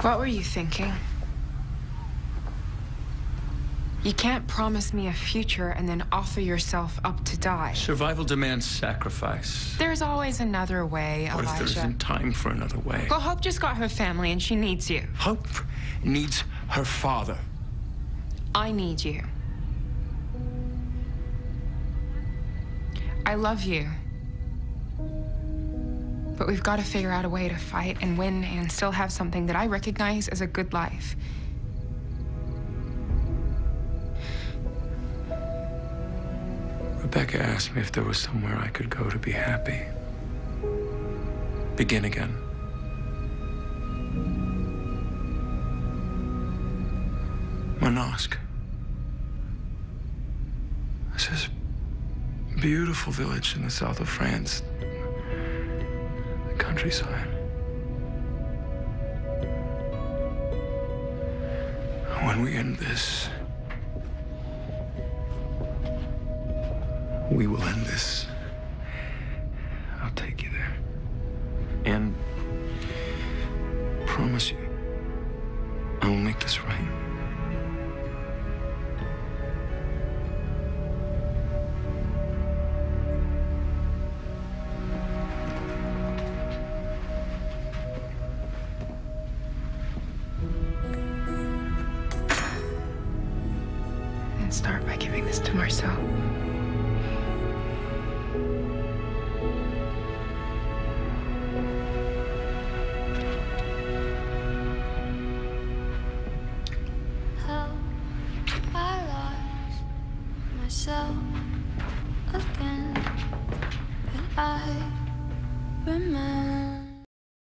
What were you thinking? You can't promise me a future and then offer yourself up to die. Survival demands sacrifice. There's always another way, What if there Elijah. isn't time for another way? Well, Hope just got her family and she needs you. Hope needs her father. I need you. I love you. But we've got to figure out a way to fight and win and still have something that I recognize as a good life. Rebekah asked me if there was somewhere I could go to be happy. Begin again. It's this beautiful village in the south of France. Countryside. When we end this, we will end this. I'll take you there. And promise you, I will make this right. And start by giving this to Marcel. Again, but I remember.